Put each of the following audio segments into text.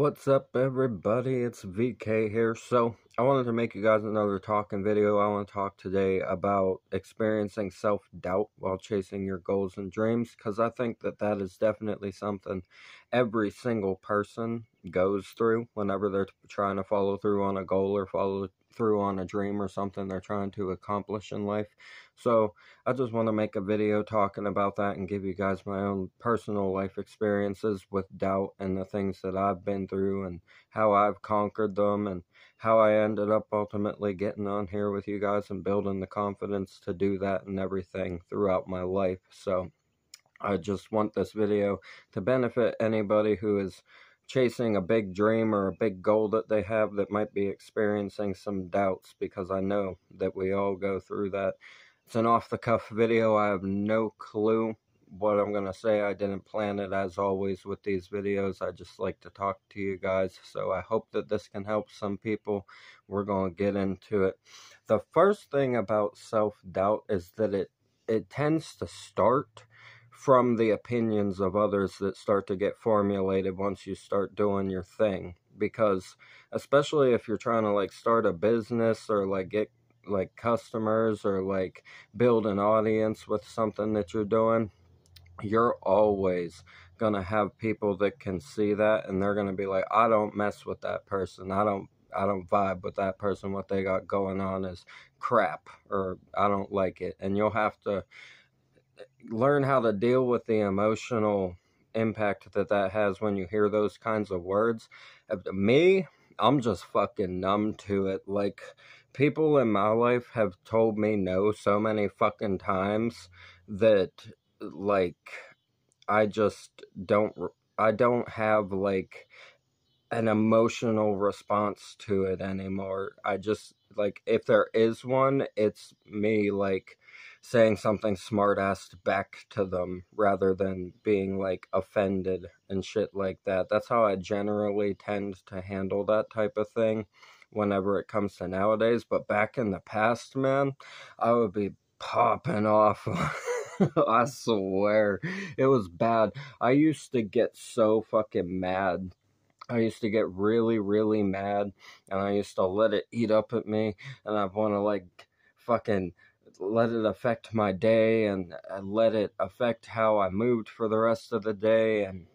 What's up, everybody? It's VK here. So, I wanted to make you guys another talking video. I want to talk today about experiencing self doubt while chasing your goals and dreams because I think that that is definitely something every single person goes through whenever they're trying to follow through on a goal or follow through on a dream or something they're trying to accomplish in life. So, I just want to make a video talking about that and give you guys my own personal life experiences with doubt and the things that I've been through and how I've conquered them and how I ended up ultimately getting on here with you guys and building the confidence to do that and everything throughout my life. So, I just want this video to benefit anybody who is chasing a big dream or a big goal that they have that might be experiencing some doubts because I know that we all go through that. It's an off the cuff video. I have no clue what I'm going to say. I didn't plan it as always with these videos. I just like to talk to you guys. So I hope that this can help some people. We're going to get into it. The first thing about self doubt is that it it tends to start from the opinions of others that start to get formulated once you start doing your thing. Because especially if you're trying to like start a business or like get like customers or like build an audience with something that you're doing you're always going to have people that can see that and they're going to be like I don't mess with that person. I don't I don't vibe with that person. What they got going on is crap or I don't like it. And you'll have to learn how to deal with the emotional impact that that has when you hear those kinds of words. Uh, me, I'm just fucking numb to it. Like, people in my life have told me no so many fucking times that, like, I just don't, I don't have, like, an emotional response to it anymore. I just, like, if there is one, it's me, like, saying something smart ass back to them rather than being like offended and shit like that. That's how I generally tend to handle that type of thing whenever it comes to nowadays. But back in the past, man, I would be popping off. I swear. It was bad. I used to get so fucking mad. I used to get really, really mad and I used to let it eat up at me and I'd want to like fucking let it affect my day and let it affect how I moved for the rest of the day and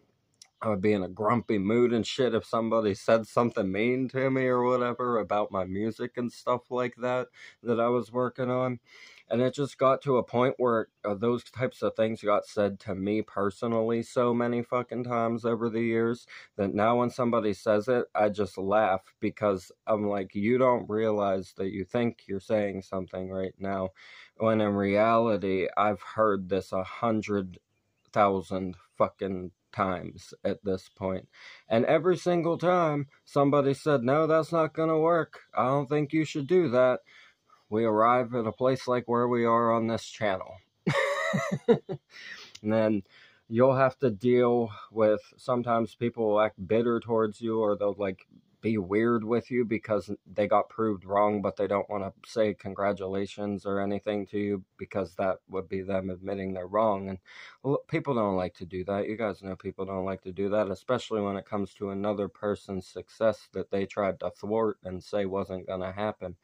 I would be in a grumpy mood and shit if somebody said something mean to me or whatever about my music and stuff like that that I was working on. And it just got to a point where uh, those types of things got said to me personally so many fucking times over the years that now when somebody says it, I just laugh because I'm like, you don't realize that you think you're saying something right now. When in reality, I've heard this a hundred thousand fucking times at this point. And every single time somebody said, No, that's not going to work. I don't think you should do that. We arrive at a place like where we are on this channel. and then you'll have to deal with sometimes people will act bitter towards you or they'll like be weird with you because they got proved wrong, but they don't want to say congratulations or anything to you because that would be them admitting they're wrong. And people don't like to do that. You guys know people don't like to do that, especially when it comes to another person's success that they tried to thwart and say wasn't going to happen.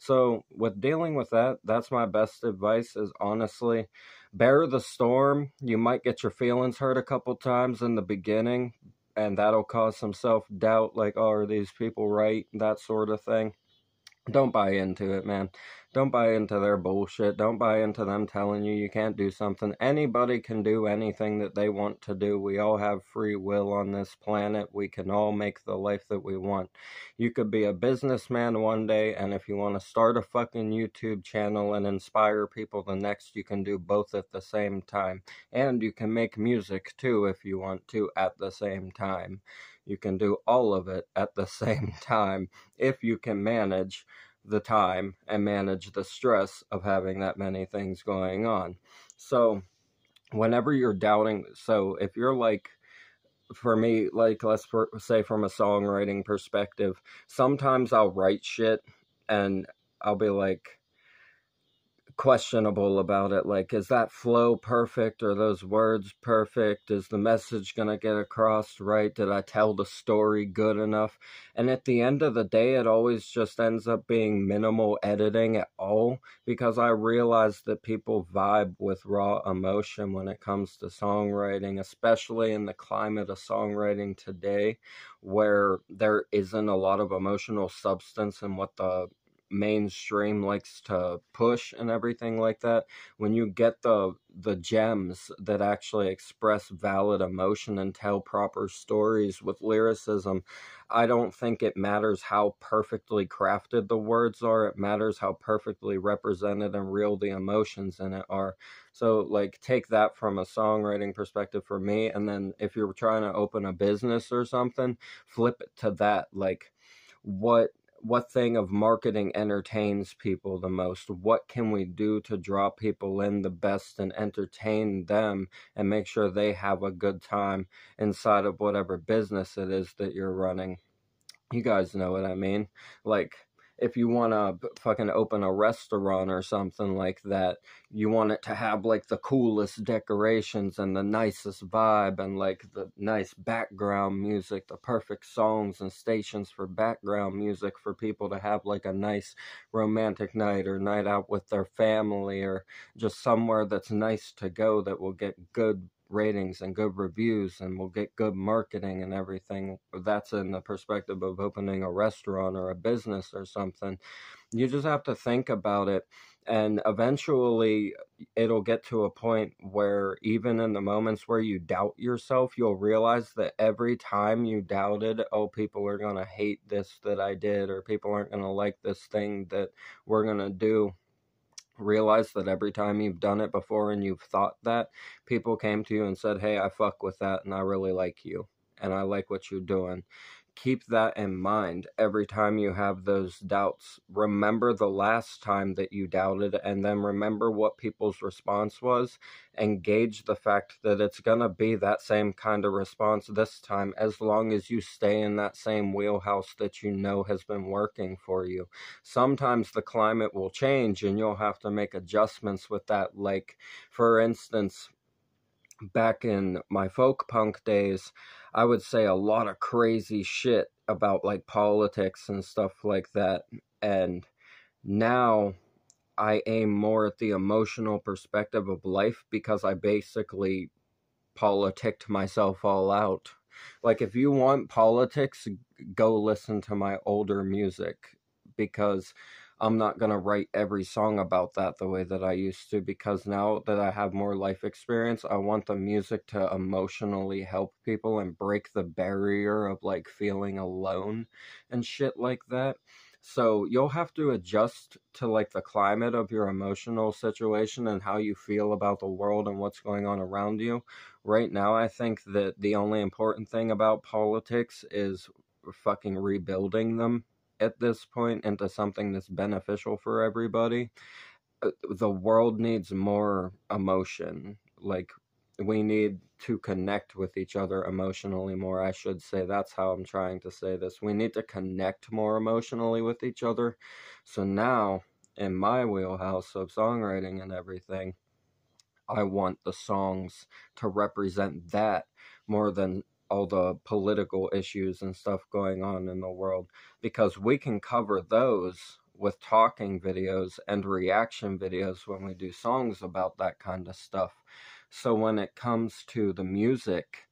So, with dealing with that, that's my best advice is honestly bear the storm. You might get your feelings hurt a couple times in the beginning, and that'll cause some self doubt like, oh, are these people right? That sort of thing. Don't buy into it, man. Don't buy into their bullshit. Don't buy into them telling you you can't do something. Anybody can do anything that they want to do. We all have free will on this planet. We can all make the life that we want. You could be a businessman one day, and if you want to start a fucking YouTube channel and inspire people the next, you can do both at the same time. And you can make music too if you want to at the same time. You can do all of it at the same time if you can manage the time and manage the stress of having that many things going on. So, whenever you're doubting, so if you're like, for me, like, let's say from a songwriting perspective, sometimes I'll write shit and I'll be like, questionable about it. Like, is that flow perfect? Are those words perfect? Is the message going to get across right? Did I tell the story good enough? And at the end of the day, it always just ends up being minimal editing at all because I realize that people vibe with raw emotion when it comes to songwriting, especially in the climate of songwriting today where there isn't a lot of emotional substance in what the mainstream likes to push and everything like that when you get the the gems that actually express valid emotion and tell proper stories with lyricism i don't think it matters how perfectly crafted the words are it matters how perfectly represented and real the emotions in it are. So like take that from a songwriting perspective for me and then if you're trying to open a business or something flip it to that like what what thing of marketing entertains people the most? What can we do to draw people in the best and entertain them and make sure they have a good time inside of whatever business it is that you're running? You guys know what I mean. Like, if you want to fucking open a restaurant or something like that, you want it to have like the coolest decorations and the nicest vibe and like the nice background music, the perfect songs and stations for background music for people to have like a nice romantic night or night out with their family or just somewhere that's nice to go that will get good ratings and good reviews and we'll get good marketing and everything. That's in the perspective of opening a restaurant or a business or something. You just have to think about it. And eventually, it'll get to a point where, even in the moments where you doubt yourself, you'll realize that every time you doubted, oh, people are going to hate this that I did, or people aren't going to like this thing that we're going to do realize that every time you've done it before and you've thought that, people came to you and said, Hey, I fuck with that and I really like you and I like what you're doing keep that in mind every time you have those doubts. Remember the last time that you doubted, and then remember what people's response was, Engage the fact that it's going to be that same kind of response this time, as long as you stay in that same wheelhouse that you know has been working for you. Sometimes the climate will change, and you'll have to make adjustments with that. Like, for instance, back in my folk punk days, I would say a lot of crazy shit about like politics and stuff like that. And now I aim more at the emotional perspective of life because I basically politicked myself all out. Like, if you want politics, go listen to my older music because I'm not going to write every song about that the way that I used to because now that I have more life experience, I want the music to emotionally help people and break the barrier of like feeling alone and shit like that. So you'll have to adjust to like the climate of your emotional situation and how you feel about the world and what's going on around you. Right now, I think that the only important thing about politics is fucking rebuilding them at this point into something that's beneficial for everybody. Uh, the world needs more emotion. Like, we need to connect with each other emotionally more. I should say that's how I'm trying to say this. We need to connect more emotionally with each other. So now, in my wheelhouse of songwriting and everything, I want the songs to represent that more than all the political issues and stuff going on in the world because we can cover those with talking videos and reaction videos when we do songs about that kind of stuff. So when it comes to the music,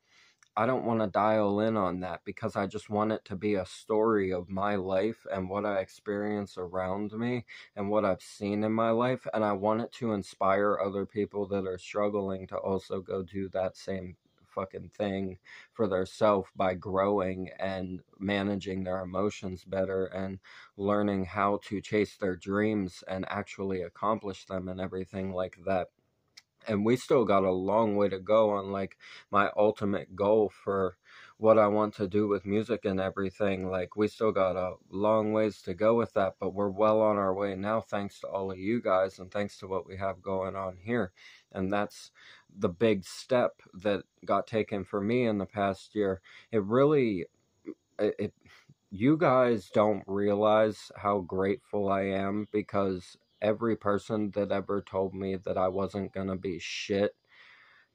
I don't want to dial in on that because I just want it to be a story of my life and what I experience around me and what I've seen in my life. And I want it to inspire other people that are struggling to also go do that same fucking thing for their self by growing and managing their emotions better and learning how to chase their dreams and actually accomplish them and everything like that and we still got a long way to go on like my ultimate goal for what I want to do with music and everything. Like we still got a long ways to go with that, but we're well on our way now thanks to all of you guys and thanks to what we have going on here. And that's the big step that got taken for me in the past year. It really it, it you guys don't realize how grateful I am because every person that ever told me that I wasn't going to be shit,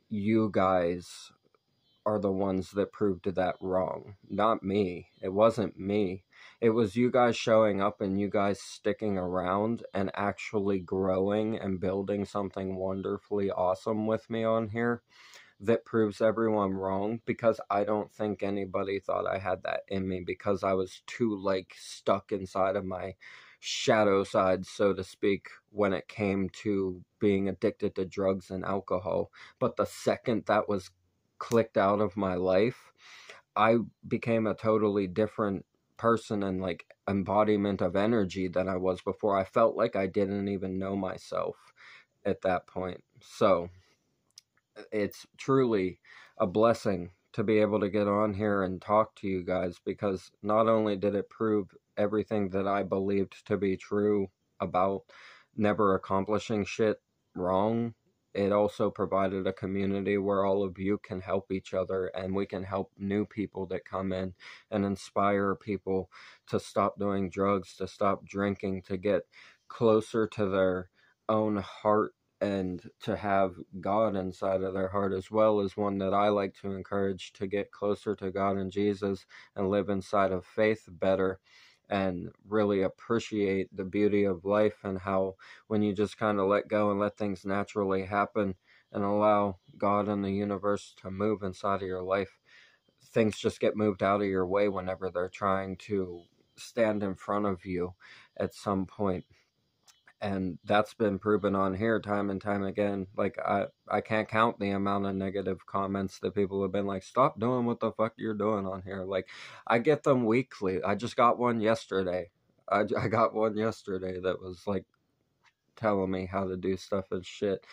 you guys are the ones that proved that wrong. Not me. It wasn't me. It was you guys showing up and you guys sticking around and actually growing and building something wonderfully awesome with me on here that proves everyone wrong because I don't think anybody thought I had that in me because I was too like stuck inside of my shadow side, so to speak, when it came to being addicted to drugs and alcohol. But the second that was clicked out of my life, I became a totally different person and like embodiment of energy than I was before. I felt like I didn't even know myself at that point. So it's truly a blessing to be able to get on here and talk to you guys because not only did it prove everything that I believed to be true about never accomplishing shit wrong, it also provided a community where all of you can help each other and we can help new people that come in and inspire people to stop doing drugs, to stop drinking, to get closer to their own heart and to have God inside of their heart as well as one that I like to encourage to get closer to God and Jesus and live inside of faith better and really appreciate the beauty of life and how when you just kind of let go and let things naturally happen and allow God and the universe to move inside of your life, things just get moved out of your way whenever they're trying to stand in front of you at some point and that's been proven on here time and time again like i i can't count the amount of negative comments that people have been like stop doing what the fuck you're doing on here. Like i get them weekly. I just got one yesterday. I, I got one yesterday that was like telling me how to do stuff and shit.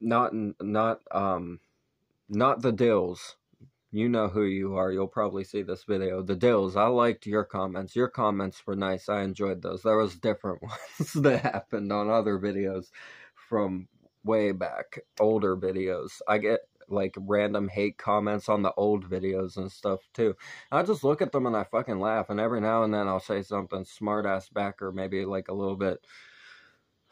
Not not um not the dills you know who you are. You'll probably see this video. The Dills, I liked your comments. Your comments were nice. I enjoyed those. There was different ones that happened on other videos from way back, older videos. I get like random hate comments on the old videos and stuff too. I just look at them and I fucking laugh. And every now and then I'll say something smart ass back or maybe like a little bit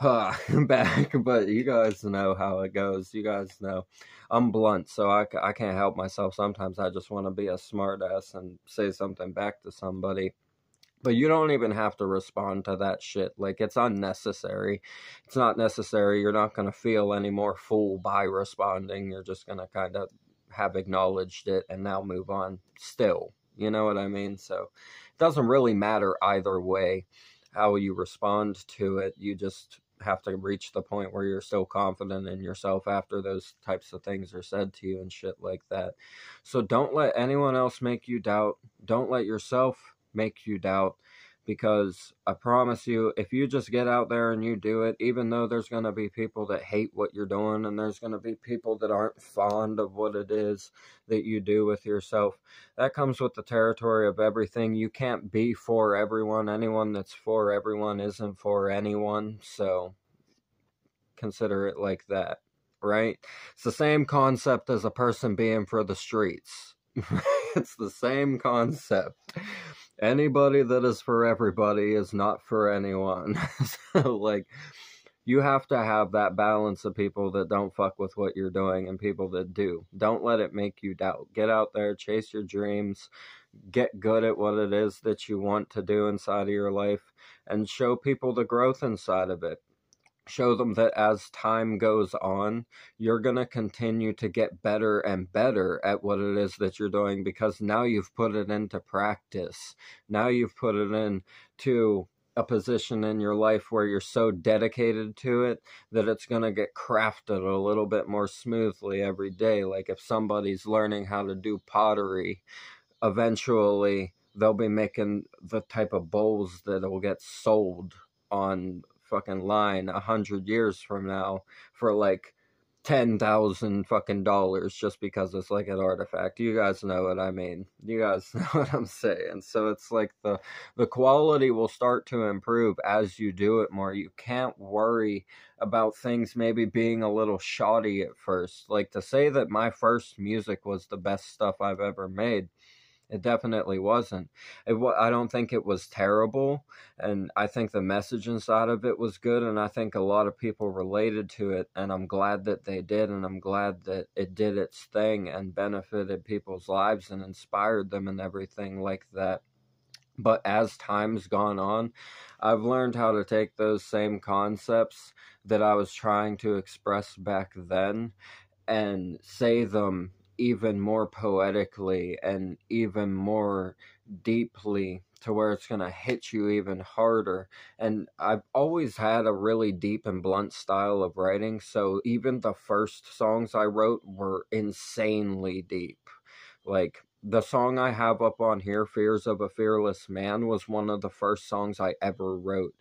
uh, back, but you guys know how it goes. You guys know I'm blunt, so I, I can't help myself. Sometimes I just want to be a smartass and say something back to somebody. But you don't even have to respond to that shit. Like, it's unnecessary. It's not necessary. You're not going to feel any more fool by responding. You're just going to kind of have acknowledged it and now move on still. You know what I mean? So it doesn't really matter either way how you respond to it. You just have to reach the point where you're still confident in yourself after those types of things are said to you and shit like that. So don't let anyone else make you doubt. Don't let yourself make you doubt because I promise you, if you just get out there and you do it, even though there's going to be people that hate what you're doing and there's going to be people that aren't fond of what it is that you do with yourself, that comes with the territory of everything. You can't be for everyone. Anyone that's for everyone isn't for anyone. So consider it like that, right? It's the same concept as a person being for the streets. it's the same concept anybody that is for everybody is not for anyone. so, like, you have to have that balance of people that don't fuck with what you're doing and people that do. Don't let it make you doubt. Get out there, chase your dreams, get good at what it is that you want to do inside of your life, and show people the growth inside of it show them that as time goes on, you're going to continue to get better and better at what it is that you're doing because now you've put it into practice. Now you've put it into a position in your life where you're so dedicated to it that it's going to get crafted a little bit more smoothly every day. Like if somebody's learning how to do pottery, eventually they'll be making the type of bowls that will get sold on fucking line a hundred years from now for like ten thousand fucking dollars just because it's like an artifact. You guys know what I mean. You guys know what I'm saying. So it's like the the quality will start to improve as you do it more. You can't worry about things maybe being a little shoddy at first. Like to say that my first music was the best stuff I've ever made It definitely wasn't. It, I don't think it was terrible, and I think the message inside of it was good, and I think a lot of people related to it, and I'm glad that they did, and I'm glad that it did its thing and benefited people's lives and inspired them and everything like that. But as time's gone on, I've learned how to take those same concepts that I was trying to express back then and say them even more poetically and even more deeply to where it's going to hit you even harder. And I've always had a really deep and blunt style of writing, so even the first songs I wrote were insanely deep. Like the song I have up on here, Fears of a Fearless Man, was one of the first songs I ever wrote.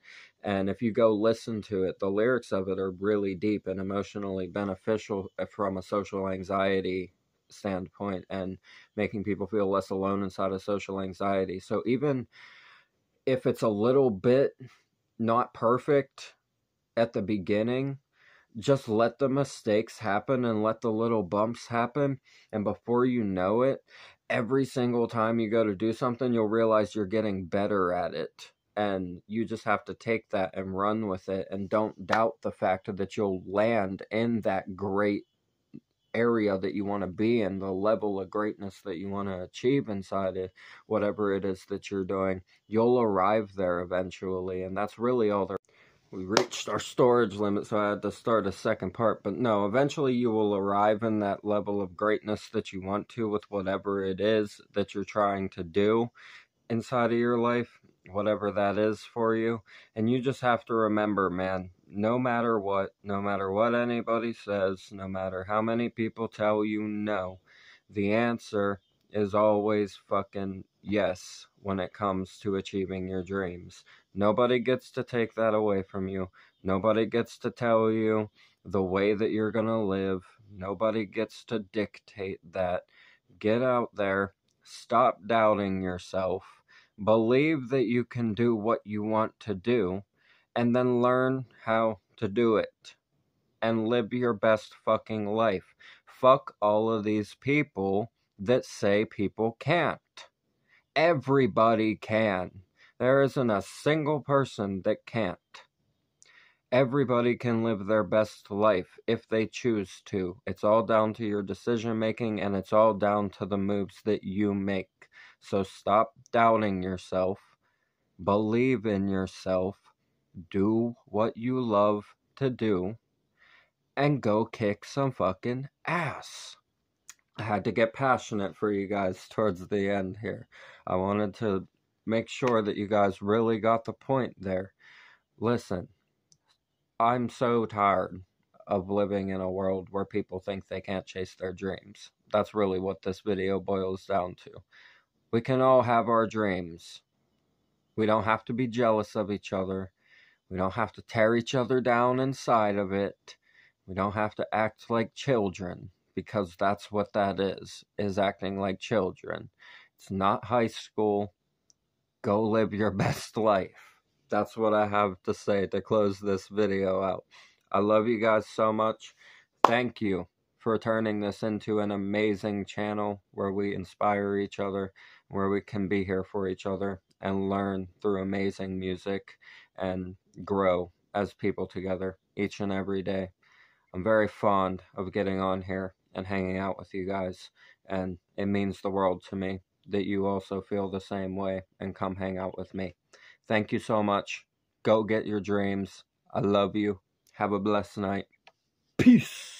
And if you go listen to it, the lyrics of it are really deep and emotionally beneficial uh, from a social anxiety standpoint and making people feel less alone inside of social anxiety. So even if it's a little bit not perfect at the beginning, just let the mistakes happen and let the little bumps happen. And before you know it, every single time you go to do something, you'll realize you're getting better at it. And you just have to take that and run with it and don't doubt the fact that you'll land in that great area that you want to be in, the level of greatness that you want to achieve inside it, whatever it is that you're doing, you'll arrive there eventually. And that's really all there. We reached our storage limit, so I had to start a second part. But no, eventually you will arrive in that level of greatness that you want to with whatever it is that you're trying to do inside of your life, whatever that is for you. And you just have to remember, man, no matter what, no matter what anybody says, no matter how many people tell you no, the answer is always fucking yes when it comes to achieving your dreams. Nobody gets to take that away from you. Nobody gets to tell you the way that you're going to live. Nobody gets to dictate that. Get out there. Stop doubting yourself. Believe that you can do what you want to do and then learn how to do it and live your best fucking life. Fuck all of these people that say people can't. Everybody can. There isn't a single person that can't. Everybody can live their best life if they choose to. It's all down to your decision making and it's all down to the moves that you make. So stop doubting yourself. Believe in yourself do what you love to do, and go kick some fucking ass. I had to get passionate for you guys towards the end here. I wanted to make sure that you guys really got the point there. Listen, I'm so tired of living in a world where people think they can't chase their dreams. That's really what this video boils down to. We can all have our dreams. We don't have to be jealous of each other. We don't have to tear each other down inside of it. We don't have to act like children because that's what that is, is acting like children. It's not high school. Go live your best life. That's what I have to say to close this video out. I love you guys so much. Thank you for turning this into an amazing channel where we inspire each other, where we can be here for each other and learn through amazing music and grow as people together each and every day. I'm very fond of getting on here and hanging out with you guys, and it means the world to me that you also feel the same way and come hang out with me. Thank you so much. Go get your dreams. I love you. Have a blessed night. Peace.